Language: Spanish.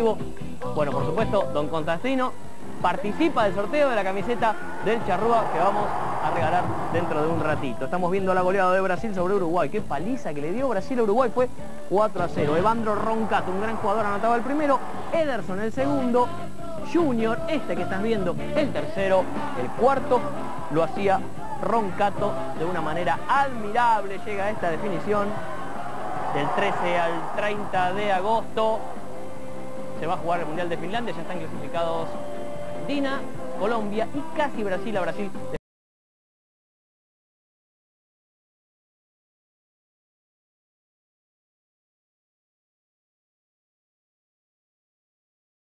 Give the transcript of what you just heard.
Bueno, por supuesto, don Constantino participa del sorteo de la camiseta del Charrúa que vamos a regalar dentro de un ratito. Estamos viendo la goleada de Brasil sobre Uruguay. Qué paliza que le dio Brasil a Uruguay fue 4 a 0. Evandro Roncato, un gran jugador, anotaba el primero. Ederson el segundo. Junior, este que estás viendo, el tercero. El cuarto lo hacía Roncato de una manera admirable. Llega a esta definición del 13 al 30 de agosto se va a jugar el Mundial de Finlandia, ya están clasificados Argentina, Colombia y casi Brasil a Brasil.